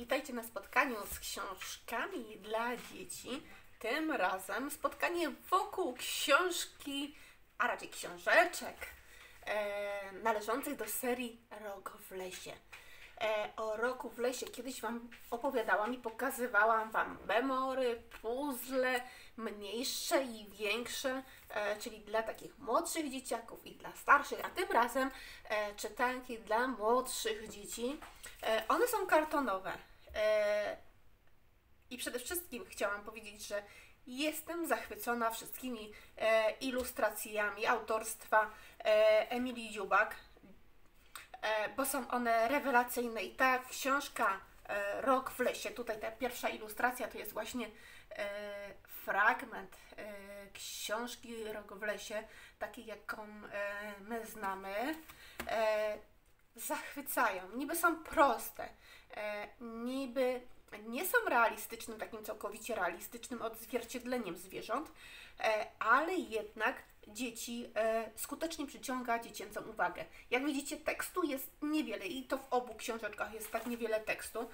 Witajcie na spotkaniu z książkami dla dzieci. Tym razem spotkanie wokół książki, a raczej książeczek e, należących do serii Rok w lesie. E, o roku w lesie kiedyś Wam opowiadałam i pokazywałam Wam memory, puzzle, mniejsze i większe, e, czyli dla takich młodszych dzieciaków i dla starszych, a tym razem e, czytanki dla młodszych dzieci. E, one są kartonowe. E, I przede wszystkim chciałam powiedzieć, że jestem zachwycona wszystkimi e, ilustracjami autorstwa e, Emilii Dziubak, bo są one rewelacyjne. I ta książka Rok w lesie, tutaj ta pierwsza ilustracja to jest właśnie fragment książki Rok w lesie, takiej jaką my znamy. Zachwycają, niby są proste, e, niby nie są realistycznym, takim całkowicie realistycznym odzwierciedleniem zwierząt, e, ale jednak dzieci e, skutecznie przyciąga dziecięcą uwagę. Jak widzicie, tekstu jest niewiele i to w obu książeczkach jest tak niewiele tekstu.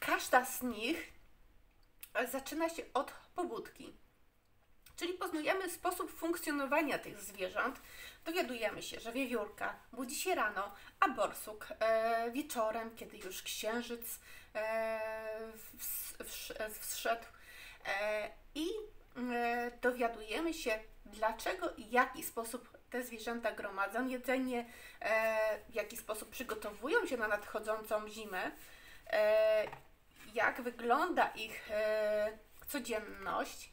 Każda z nich zaczyna się od pobudki. Czyli poznajemy sposób funkcjonowania tych zwierząt. Dowiadujemy się, że wiewiórka budzi się rano, a borsuk e, wieczorem, kiedy już księżyc e, ws, wsz, wstrzedł. E, I e, dowiadujemy się, dlaczego i w jaki sposób te zwierzęta gromadzą jedzenie, e, w jaki sposób przygotowują się na nadchodzącą zimę, e, jak wygląda ich codzienność.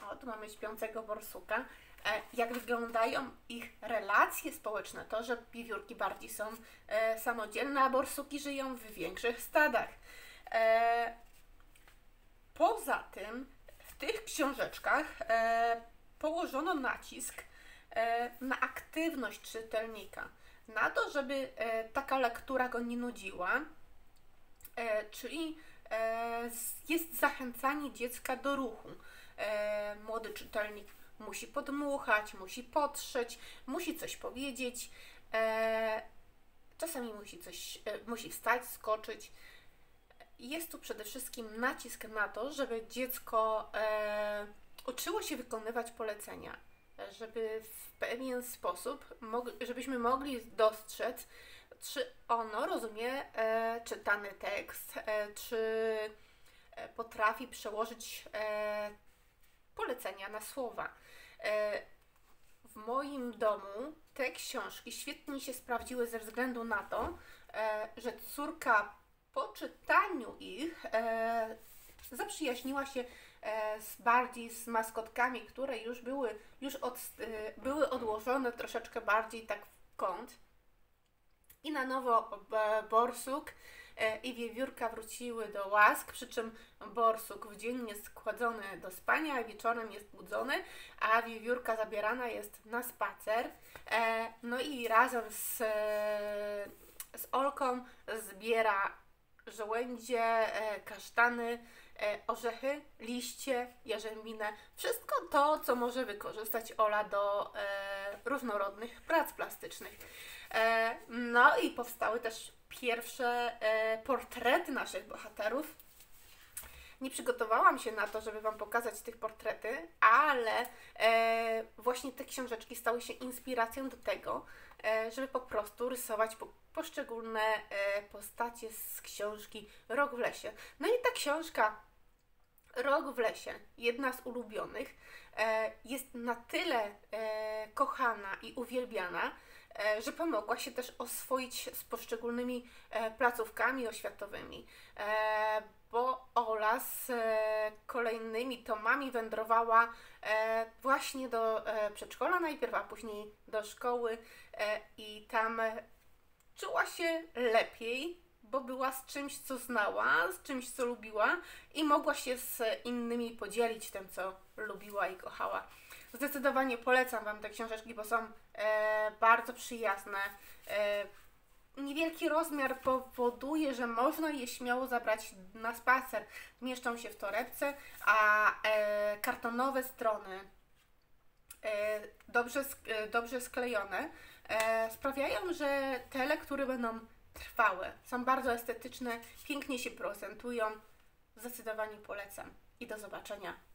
O, tu mamy śpiącego borsuka. E, jak wyglądają ich relacje społeczne, to, że wiewiórki bardziej są e, samodzielne, a borsuki żyją w większych stadach. E, poza tym w tych książeczkach położono nacisk na aktywność czytelnika, na to, żeby taka lektura go nie nudziła, czyli jest zachęcanie dziecka do ruchu. E, młody czytelnik musi podmuchać, musi potrzeć, musi coś powiedzieć, e, czasami musi coś, e, musi wstać, skoczyć. Jest tu przede wszystkim nacisk na to, żeby dziecko uczyło się wykonywać polecenia, żeby w pewien sposób, żebyśmy mogli dostrzec, czy ono rozumie czytany tekst, czy potrafi przełożyć polecenia na słowa. E, w moim domu te książki świetnie się sprawdziły ze względu na to, e, że córka po czytaniu ich e, zaprzyjaźniła się z bardziej z maskotkami, które już były, już od, były odłożone troszeczkę bardziej tak w kąt. I na nowo borsuk i wiewiórka wróciły do łask, przy czym borsuk w dzień jest kładzony do spania, a wieczorem jest budzony, a wiewiórka zabierana jest na spacer. E, no i razem z, e, z Olką zbiera żołędzie, e, kasztany, e, orzechy, liście, jarzębinę. Wszystko to, co może wykorzystać Ola do e, różnorodnych prac plastycznych. E, no i powstały też pierwsze e, portrety naszych bohaterów. Nie przygotowałam się na to, żeby Wam pokazać tych portrety, ale e, właśnie te książeczki stały się inspiracją do tego, e, żeby po prostu rysować po, poszczególne e, postacie z książki Rok w lesie. No i ta książka Rok w lesie, jedna z ulubionych, e, jest na tyle e, kochana i uwielbiana, e, że pomogła się też oswoić z poszczególnymi placówkami oświatowymi, bo Ola z kolejnymi tomami wędrowała właśnie do przedszkola najpierw, a później do szkoły i tam czuła się lepiej, bo była z czymś, co znała, z czymś, co lubiła i mogła się z innymi podzielić tym, co lubiła i kochała. Zdecydowanie polecam Wam te książeczki, bo są e, bardzo przyjazne. E, niewielki rozmiar powoduje, że można je śmiało zabrać na spacer. Mieszczą się w torebce, a e, kartonowe strony e, dobrze, e, dobrze sklejone e, sprawiają, że te lektury będą trwałe. Są bardzo estetyczne, pięknie się prezentują. Zdecydowanie polecam. I do zobaczenia